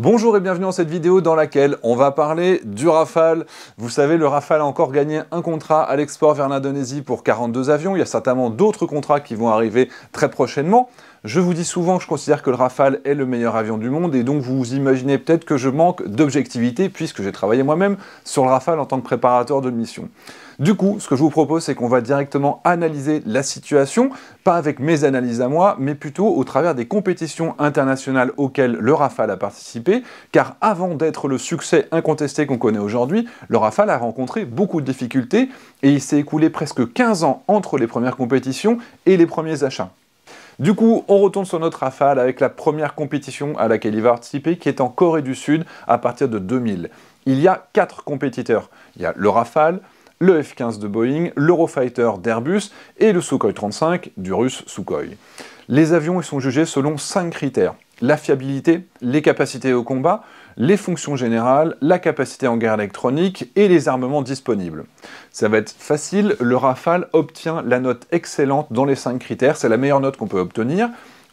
Bonjour et bienvenue dans cette vidéo dans laquelle on va parler du Rafale. Vous savez, le Rafale a encore gagné un contrat à l'export vers l'Indonésie pour 42 avions. Il y a certainement d'autres contrats qui vont arriver très prochainement. Je vous dis souvent que je considère que le Rafale est le meilleur avion du monde et donc vous imaginez peut-être que je manque d'objectivité puisque j'ai travaillé moi-même sur le Rafale en tant que préparateur de mission. Du coup, ce que je vous propose, c'est qu'on va directement analyser la situation, pas avec mes analyses à moi, mais plutôt au travers des compétitions internationales auxquelles le Rafale a participé, car avant d'être le succès incontesté qu'on connaît aujourd'hui, le Rafale a rencontré beaucoup de difficultés et il s'est écoulé presque 15 ans entre les premières compétitions et les premiers achats. Du coup, on retourne sur notre Rafale avec la première compétition à laquelle il va participer, qui est en Corée du Sud à partir de 2000. Il y a quatre compétiteurs. Il y a le Rafale, le F-15 de Boeing, l'Eurofighter d'Airbus et le Sukhoi 35 du russe Sukhoi. Les avions sont jugés selon cinq critères. La fiabilité, les capacités au combat, les fonctions générales, la capacité en guerre électronique et les armements disponibles. Ça va être facile, le Rafale obtient la note excellente dans les cinq critères, c'est la meilleure note qu'on peut obtenir.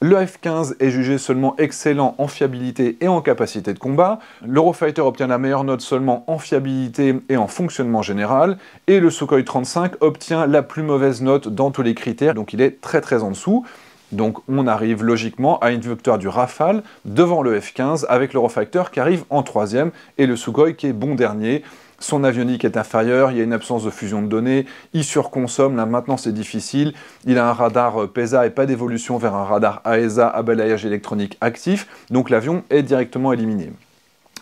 Le F-15 est jugé seulement excellent en fiabilité et en capacité de combat. L'Eurofighter obtient la meilleure note seulement en fiabilité et en fonctionnement général. Et le Sukhoi 35 obtient la plus mauvaise note dans tous les critères, donc il est très très en dessous. Donc on arrive logiquement à une victoire du Rafale devant le F-15 avec l'Eurofighter qui arrive en troisième et le Sukhoi qui est bon dernier. Son avionique est inférieur, il y a une absence de fusion de données, il surconsomme, là maintenant c'est difficile, il a un radar euh, PESA et pas d'évolution vers un radar AESA à balayage électronique actif, donc l'avion est directement éliminé.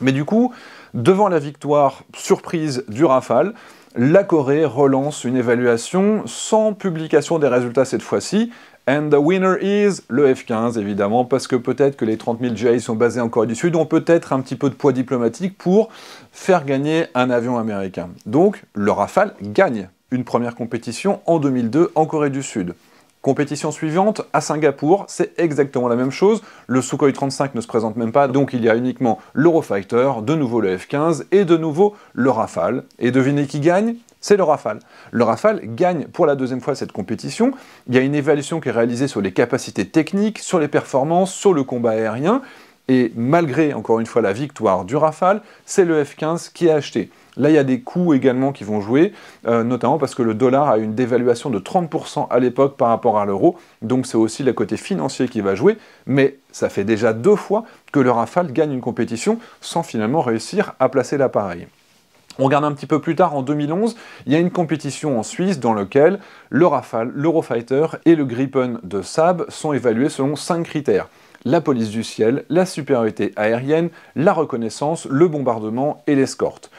Mais du coup, devant la victoire surprise du Rafale, la Corée relance une évaluation sans publication des résultats cette fois-ci, And the winner is le F-15, évidemment, parce que peut-être que les 30 000 GI sont basés en Corée du Sud, ont peut-être un petit peu de poids diplomatique pour faire gagner un avion américain. Donc, le Rafale gagne une première compétition en 2002 en Corée du Sud. Compétition suivante, à Singapour, c'est exactement la même chose. Le Sukhoi 35 ne se présente même pas, donc il y a uniquement l'Eurofighter, de nouveau le F-15 et de nouveau le Rafale. Et devinez qui gagne? C'est le Rafale. Le Rafale gagne pour la deuxième fois cette compétition. Il y a une évaluation qui est réalisée sur les capacités techniques, sur les performances, sur le combat aérien. Et malgré, encore une fois, la victoire du Rafale, c'est le F-15 qui est acheté. Là, il y a des coûts également qui vont jouer, euh, notamment parce que le dollar a une dévaluation de 30% à l'époque par rapport à l'euro, donc c'est aussi le côté financier qui va jouer, mais ça fait déjà deux fois que le Rafale gagne une compétition sans finalement réussir à placer l'appareil. On regarde un petit peu plus tard, en 2011, il y a une compétition en Suisse dans laquelle le Rafale, l'Eurofighter et le Gripen de Saab sont évalués selon cinq critères. La police du ciel, la supériorité aérienne, la reconnaissance, le bombardement et l'escorte.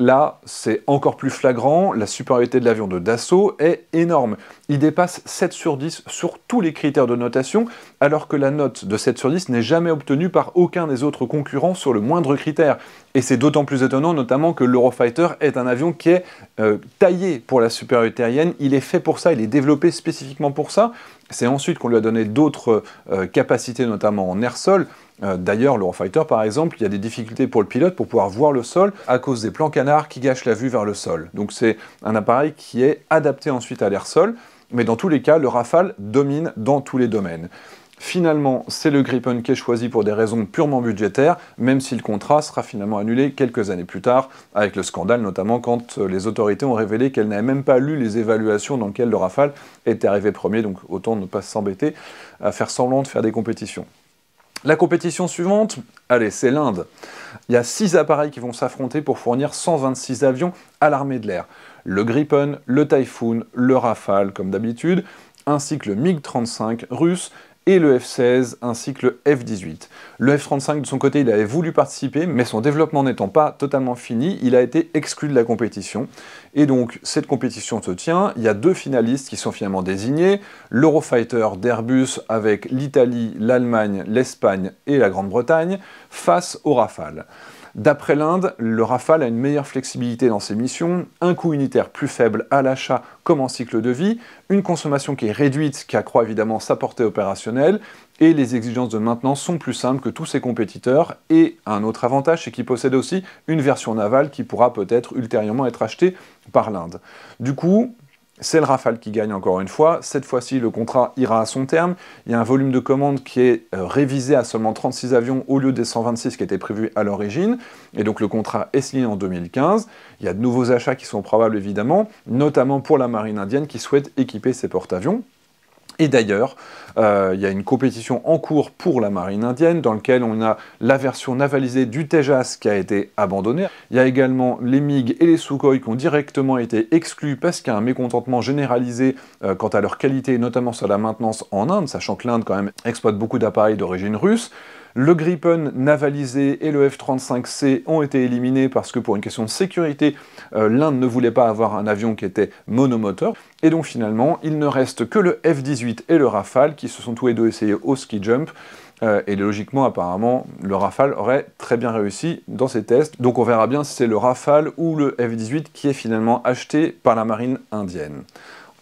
Là, c'est encore plus flagrant, la supériorité de l'avion de Dassault est énorme. Il dépasse 7 sur 10 sur tous les critères de notation, alors que la note de 7 sur 10 n'est jamais obtenue par aucun des autres concurrents sur le moindre critère. Et c'est d'autant plus étonnant, notamment que l'Eurofighter est un avion qui est euh, taillé pour la supériorité aérienne, il est fait pour ça, il est développé spécifiquement pour ça. C'est ensuite qu'on lui a donné d'autres euh, capacités, notamment en air-sol. Euh, d'ailleurs, l'Eurofighter, par exemple, il y a des difficultés pour le pilote pour pouvoir voir le sol à cause des plans canards qui gâchent la vue vers le sol. Donc c'est un appareil qui est adapté ensuite à l'air-sol, mais dans tous les cas, le Rafale domine dans tous les domaines. Finalement, c'est le Gripen qui est choisi pour des raisons purement budgétaires, même si le contrat sera finalement annulé quelques années plus tard, avec le scandale notamment quand euh, les autorités ont révélé qu'elles n'avaient même pas lu les évaluations dans lesquelles le Rafale était arrivé premier, donc autant ne pas s'embêter à faire semblant de faire des compétitions. La compétition suivante, allez, c'est l'Inde. Il y a six appareils qui vont s'affronter pour fournir 126 avions à l'armée de l'air. Le Gripen, le Typhoon, le Rafale, comme d'habitude, ainsi que le MiG-35 russe et le F-16 ainsi que le F-18. Le F-35 de son côté, il avait voulu participer, mais son développement n'étant pas totalement fini, il a été exclu de la compétition. Et donc cette compétition se tient, il y a deux finalistes qui sont finalement désignés, l'Eurofighter d'Airbus avec l'Italie, l'Allemagne, l'Espagne et la Grande-Bretagne, face au Rafale. D'après l'Inde, le Rafale a une meilleure flexibilité dans ses missions, un coût unitaire plus faible à l'achat comme en cycle de vie, une consommation qui est réduite qui accroît évidemment sa portée opérationnelle, et les exigences de maintenance sont plus simples que tous ses compétiteurs, et un autre avantage, c'est qu'il possède aussi une version navale qui pourra peut-être ultérieurement être achetée par l'Inde. Du coup, C'est le Rafale qui gagne encore une fois. Cette fois-ci, le contrat ira à son terme. Il y a un volume de commandes qui est euh, révisé à seulement 36 avions au lieu des 126 qui étaient prévus à l'origine. Et donc le contrat est signé en 2015. Il y a de nouveaux achats qui sont probables évidemment, notamment pour la marine indienne qui souhaite équiper ses porte-avions. Et d'ailleurs, euh, il y a une compétition en cours pour la marine indienne dans laquelle on a la version navalisée du Tejas qui a été abandonnée. Il y a également les MiG et les Sukhoi qui ont directement été exclus parce qu'il y a un mécontentement généralisé euh, quant à leur qualité, notamment sur la maintenance en Inde, sachant que l'Inde quand même exploite beaucoup d'appareils d'origine russe. Le Gripen navalisé et le F-35C ont été éliminés parce que pour une question de sécurité, euh, l'Inde ne voulait pas avoir un avion qui était monomoteur. Et donc finalement, il ne reste que le F-18 et le Rafale qui se sont tous les deux essayés au ski jump. Euh, et logiquement, apparemment, le Rafale aurait très bien réussi dans ses tests. Donc on verra bien si c'est le Rafale ou le F-18 qui est finalement acheté par la marine indienne.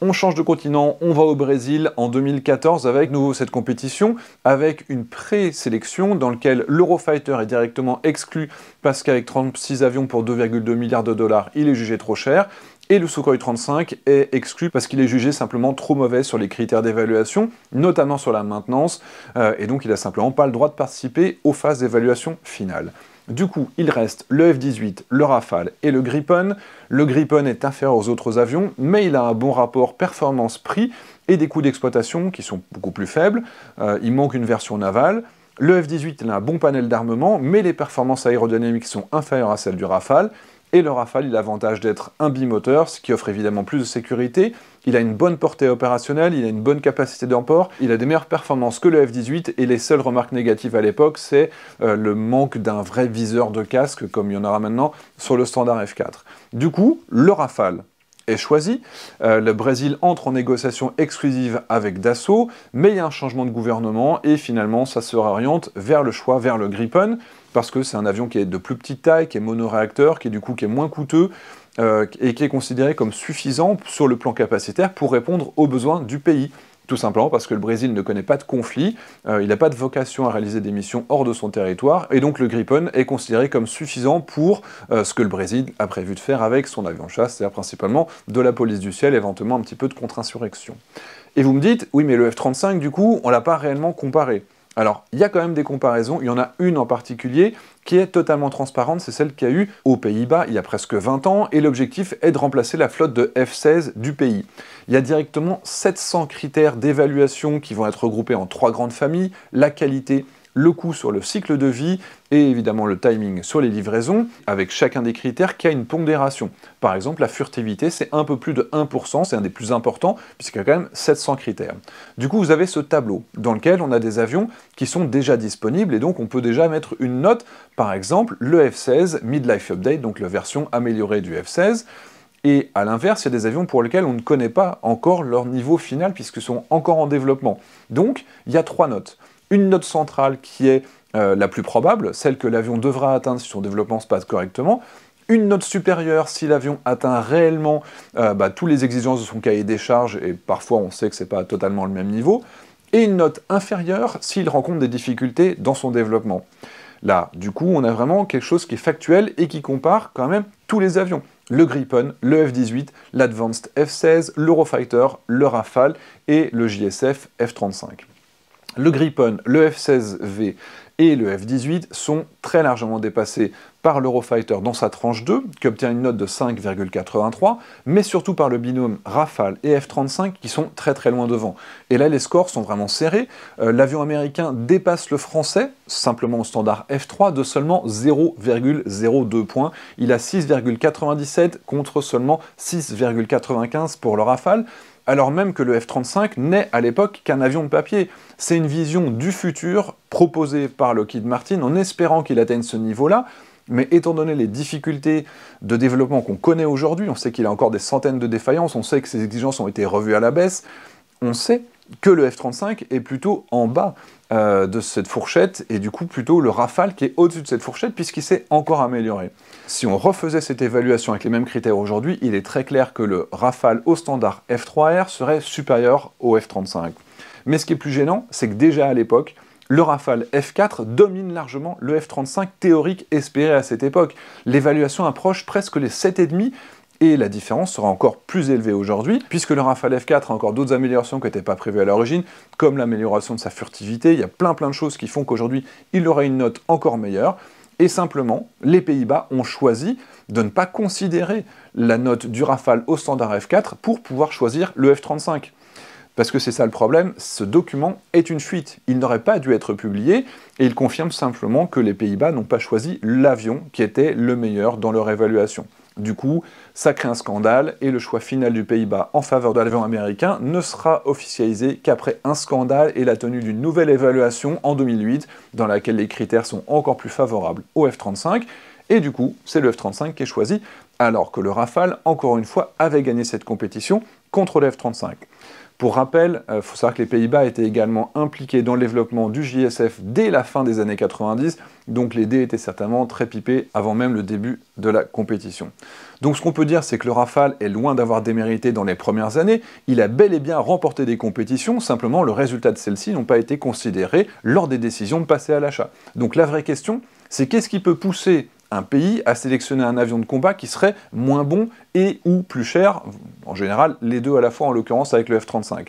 On change de continent, on va au Brésil en 2014 avec nouveau cette compétition, avec une présélection dans laquelle l'Eurofighter est directement exclu parce qu'avec 36 avions pour 2,2 milliards de dollars, il est jugé trop cher. Et le Sukhoi 35 est exclu parce qu'il est jugé simplement trop mauvais sur les critères d'évaluation, notamment sur la maintenance, euh, et donc il n'a simplement pas le droit de participer aux phases d'évaluation finale. Du coup, il reste le F-18, le Rafale et le Gripen. Le Gripen est inférieur aux autres avions, mais il a un bon rapport performance-prix et des coûts d'exploitation qui sont beaucoup plus faibles. Euh, il manque une version navale. Le F-18 a un bon panel d'armement, mais les performances aérodynamiques sont inférieures à celles du Rafale. Et le Rafale, a l'avantage d'être un bimoteur, ce qui offre évidemment plus de sécurité. Il a une bonne portée opérationnelle, il a une bonne capacité d'emport, il a des meilleures performances que le F-18, et les seules remarques négatives à l'époque, c'est euh, le manque d'un vrai viseur de casque, comme il y en aura maintenant sur le standard F4. Du coup, le Rafale, est choisi. Euh, le Brésil entre en négociation exclusive avec Dassault, mais il y a un changement de gouvernement et finalement ça se réoriente vers le choix, vers le Gripen, parce que c'est un avion qui est de plus petite taille, qui est monoréacteur, qui est du coup qui est moins coûteux euh, et qui est considéré comme suffisant sur le plan capacitaire pour répondre aux besoins du pays. Tout simplement parce que le Brésil ne connaît pas de conflit, euh, il n'a pas de vocation à réaliser des missions hors de son territoire, et donc le Gripen est considéré comme suffisant pour euh, ce que le Brésil a prévu de faire avec son avion chasse, c'est-à-dire principalement de la police du ciel, éventuellement un petit peu de contre-insurrection. Et vous me dites, oui mais le F-35 du coup, on l'a pas réellement comparé. Alors, il y a quand même des comparaisons, il y en a une en particulier qui est totalement transparente, c'est celle qu'il y a eu aux Pays-Bas il y a presque 20 ans, et l'objectif est de remplacer la flotte de F-16 du pays. Il y a directement 700 critères d'évaluation qui vont être regroupés en trois grandes familles, la qualité, le coût sur le cycle de vie et évidemment le timing sur les livraisons, avec chacun des critères qui a une pondération. Par exemple, la furtivité, c'est un peu plus de 1%, c'est un des plus importants, puisqu'il y a quand même 700 critères. Du coup, vous avez ce tableau dans lequel on a des avions qui sont déjà disponibles, et donc on peut déjà mettre une note, par exemple, le F-16 Midlife Update, donc la version améliorée du F-16, et à l'inverse, il y a des avions pour lesquels on ne connaît pas encore leur niveau final puisqu'ils sont encore en développement. Donc, il y a trois notes une note centrale qui est euh, la plus probable, celle que l'avion devra atteindre si son développement se passe correctement, une note supérieure si l'avion atteint réellement euh, bah, toutes les exigences de son cahier des charges, et parfois on sait que ce n'est pas totalement le même niveau, et une note inférieure s'il rencontre des difficultés dans son développement. Là, du coup, on a vraiment quelque chose qui est factuel et qui compare quand même tous les avions. Le Gripen, le F-18, l'Advanced F-16, l'Eurofighter, le Rafale et le JSF F-35 le Gripen, le F-16V et le F-18 sont très largement dépassés par l'Eurofighter dans sa tranche 2, qui obtient une note de 5,83, mais surtout par le binôme Rafale et F-35 qui sont très très loin devant. Et là, les scores sont vraiment serrés. Euh, l'avion américain dépasse le français, simplement au standard F3, de seulement 0,02 points. Il a 6,97 contre seulement 6,95 pour le Rafale alors même que le F-35 n'est à l'époque qu'un avion de papier. C'est une vision du futur proposée par Lockheed Martin en espérant qu'il atteigne ce niveau-là, mais étant donné les difficultés de développement qu'on connaît aujourd'hui, on sait qu'il a encore des centaines de défaillances, on sait que ses exigences ont été revues à la baisse, on sait que le F-35 est plutôt en bas euh, de cette fourchette, et du coup plutôt le Rafale qui est au-dessus de cette fourchette, puisqu'il s'est encore amélioré. Si on refaisait cette évaluation avec les mêmes critères aujourd'hui, il est très clair que le Rafale au standard F3R serait supérieur au F-35. Mais ce qui est plus gênant, c'est que déjà à l'époque, le Rafale F4 domine largement le F-35 théorique espéré à cette époque. L'évaluation approche presque les 7,5 Et la différence sera encore plus élevée aujourd'hui, puisque le Rafale F4 a encore d'autres améliorations qui n'étaient pas prévues à l'origine, comme l'amélioration de sa furtivité. Il y a plein plein de choses qui font qu'aujourd'hui, il aura une note encore meilleure. Et simplement, les Pays-Bas ont choisi de ne pas considérer la note du Rafale au standard F4 pour pouvoir choisir le F-35. Parce que c'est ça le problème, ce document est une fuite. Il n'aurait pas dû être publié et il confirme simplement que les Pays-Bas n'ont pas choisi l'avion qui était le meilleur dans leur évaluation. Du coup, ça crée un scandale et le choix final du Pays-Bas en faveur de l'avion américain ne sera officialisé qu'après un scandale et la tenue d'une nouvelle évaluation en 2008 dans laquelle les critères sont encore plus favorables au F-35 et du coup, c'est le F-35 qui est choisi alors que le Rafale, encore une fois, avait gagné cette compétition contre le F-35. Pour rappel, il euh, faut savoir que les Pays-Bas étaient également impliqués dans le développement du JSF dès la fin des années 90, donc les dés étaient certainement très pipés avant même le début de la compétition. Donc ce qu'on peut dire, c'est que le Rafale est loin d'avoir démérité dans les premières années, il a bel et bien remporté des compétitions, simplement le résultat de celles-ci n'ont pas été considérés lors des décisions de passer à l'achat. Donc la vraie question, c'est qu'est-ce qui peut pousser un pays à sélectionner un avion de combat qui serait moins bon et ou plus cher, en général les deux à la fois en l'occurrence avec le F-35.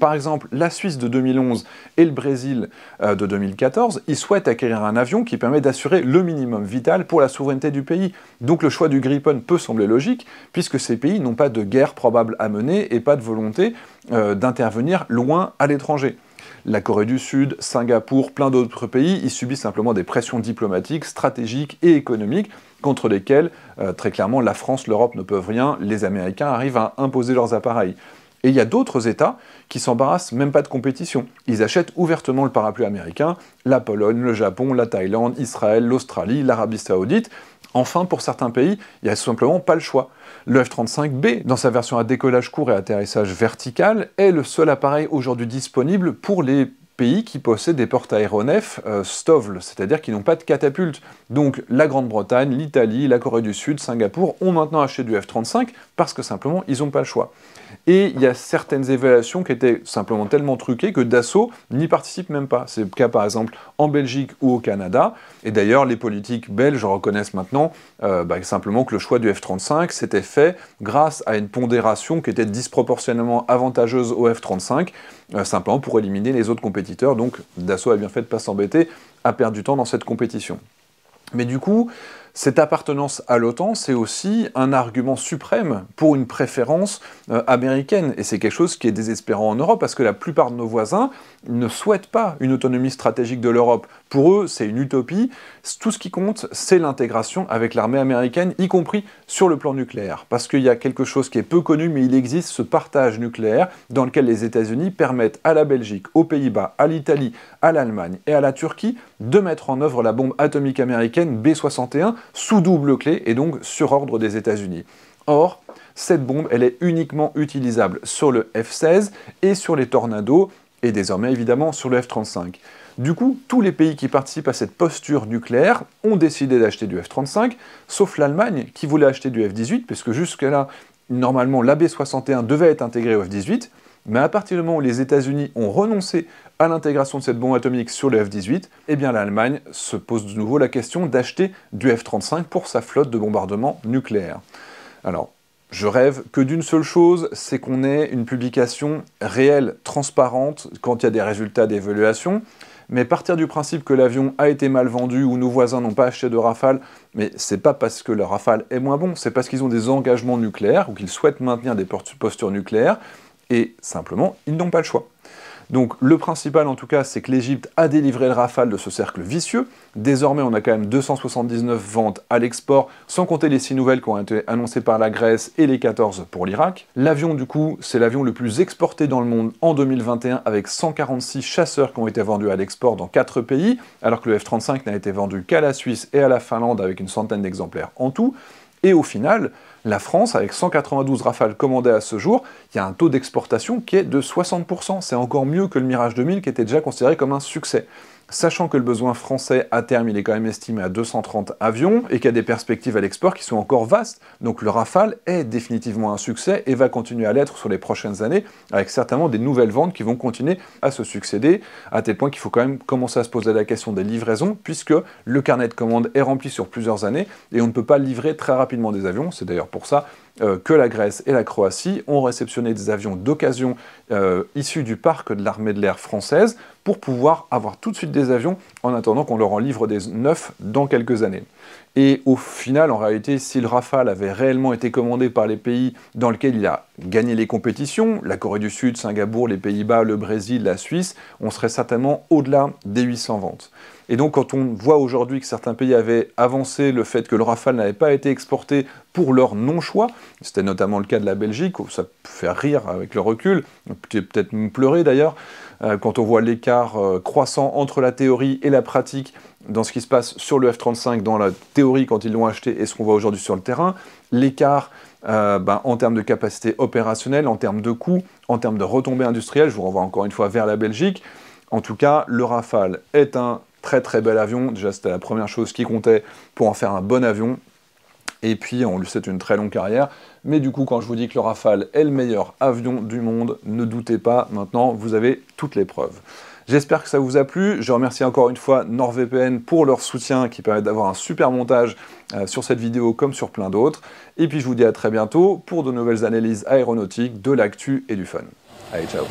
Par exemple, la Suisse de 2011 et le Brésil euh, de 2014, ils souhaitent acquérir un avion qui permet d'assurer le minimum vital pour la souveraineté du pays. Donc le choix du Gripen peut sembler logique, puisque ces pays n'ont pas de guerre probable à mener et pas de volonté euh, d'intervenir loin à l'étranger la Corée du Sud, Singapour, plein d'autres pays, ils subissent simplement des pressions diplomatiques, stratégiques et économiques contre lesquelles, euh, très clairement, la France, l'Europe ne peuvent rien, les Américains arrivent à imposer leurs appareils. Et il y a d'autres États qui s'embarrassent même pas de compétition. Ils achètent ouvertement le parapluie américain, la Pologne, le Japon, la Thaïlande, Israël, l'Australie, l'Arabie saoudite. Enfin, pour certains pays, il n'y a simplement pas le choix. Le F-35B, dans sa version à décollage court et atterrissage vertical, est le seul appareil aujourd'hui disponible pour les pays qui possèdent des porte-aéronefs euh, STOVL, c'est-à-dire qui n'ont pas de catapulte. Donc la Grande-Bretagne, l'Italie, la Corée du Sud, Singapour ont maintenant acheté du F-35 parce que simplement ils n'ont pas le choix. Et il y a certaines évaluations qui étaient simplement tellement truquées que Dassault n'y participe même pas. C'est le cas par exemple en Belgique ou au Canada. Et d'ailleurs, les politiques belges reconnaissent maintenant euh, bah, simplement que le choix du F-35 s'était fait grâce à une pondération qui était disproportionnellement avantageuse au F-35, euh, simplement pour éliminer les autres compétiteurs. Donc Dassault a bien fait de ne pas s'embêter à perdre du temps dans cette compétition. Mais du coup, cette appartenance à l'OTAN, c'est aussi un argument suprême pour une préférence euh, américaine. Et c'est quelque chose qui est désespérant en Europe, parce que la plupart de nos voisins ne souhaitent pas une autonomie stratégique de l'Europe. Pour eux, c'est une utopie. Tout ce qui compte, c'est l'intégration avec l'armée américaine, y compris sur le plan nucléaire. Parce qu'il y a quelque chose qui est peu connu, mais il existe ce partage nucléaire dans lequel les États-Unis permettent à la Belgique, aux Pays-Bas, à l'Italie, à l'Allemagne et à la Turquie de mettre en œuvre la bombe atomique américaine B-61 sous double clé et donc sur ordre des États-Unis. Or, cette bombe, elle est uniquement utilisable sur le F-16 et sur les Tornados, et désormais évidemment sur le F-35. Du coup, tous les pays qui participent à cette posture nucléaire ont décidé d'acheter du F-35, sauf l'Allemagne qui voulait acheter du F-18, puisque jusque-là, normalement, l'AB-61 devait être intégré au F-18, mais à partir du moment où les États-Unis ont renoncé à l'intégration de cette bombe atomique sur le F-18, eh bien l'Allemagne se pose de nouveau la question d'acheter du F-35 pour sa flotte de bombardement nucléaire. Alors, je rêve que d'une seule chose, c'est qu'on ait une publication réelle, transparente, quand il y a des résultats d'évaluation. Mais partir du principe que l'avion a été mal vendu ou nos voisins n'ont pas acheté de Rafale, mais c'est pas parce que le Rafale est moins bon, c'est parce qu'ils ont des engagements nucléaires ou qu'ils souhaitent maintenir des postures nucléaires et simplement ils n'ont pas le choix. Donc le principal en tout cas, c'est que l'Égypte a délivré le rafale de ce cercle vicieux. Désormais, on a quand même 279 ventes à l'export, sans compter les 6 nouvelles qui ont été annoncées par la Grèce et les 14 pour l'Irak. L'avion du coup, c'est l'avion le plus exporté dans le monde en 2021 avec 146 chasseurs qui ont été vendus à l'export dans 4 pays, alors que le F-35 n'a été vendu qu'à la Suisse et à la Finlande avec une centaine d'exemplaires en tout. Et au final, la France, avec 192 rafales commandées à ce jour, il y a un taux d'exportation qui est de 60%. C'est encore mieux que le Mirage 2000 qui était déjà considéré comme un succès sachant que le besoin français à terme il est quand même estimé à 230 avions et qu'il y a des perspectives à l'export qui sont encore vastes. Donc le Rafale est définitivement un succès et va continuer à l'être sur les prochaines années avec certainement des nouvelles ventes qui vont continuer à se succéder à tel point qu'il faut quand même commencer à se poser la question des livraisons puisque le carnet de commandes est rempli sur plusieurs années et on ne peut pas livrer très rapidement des avions. C'est d'ailleurs pour ça euh, que la Grèce et la Croatie ont réceptionné des avions d'occasion euh, issus du parc de l'armée de l'air française pour pouvoir avoir tout de suite des avions en attendant qu'on leur en livre des neufs dans quelques années. Et au final, en réalité, si le Rafale avait réellement été commandé par les pays dans lesquels il a gagné les compétitions, la Corée du Sud, Singapour, les Pays-Bas, le Brésil, la Suisse, on serait certainement au-delà des 800 ventes. Et donc quand on voit aujourd'hui que certains pays avaient avancé le fait que le Rafale n'avait pas été exporté pour leur non-choix, c'était notamment le cas de la Belgique, où ça fait rire avec le recul, peut-être pleurer d'ailleurs, euh, quand on voit l'écart euh, croissant entre la théorie et la pratique dans ce qui se passe sur le F-35, dans la théorie quand ils l'ont acheté et ce qu'on voit aujourd'hui sur le terrain, l'écart euh, ben, en termes de capacité opérationnelle, en termes de coûts, en termes de retombées industrielles, je vous renvoie encore une fois vers la Belgique. En tout cas, le Rafale est un très très bel avion, déjà c'était la première chose qui comptait pour en faire un bon avion, et puis on lui souhaite une très longue carrière. Mais du coup, quand je vous dis que le Rafale est le meilleur avion du monde, ne doutez pas, maintenant vous avez toutes les preuves. J'espère que ça vous a plu. Je remercie encore une fois NordVPN pour leur soutien qui permet d'avoir un super montage euh, sur cette vidéo comme sur plein d'autres. Et puis je vous dis à très bientôt pour de nouvelles analyses aéronautiques, de l'actu et du fun. Allez, ciao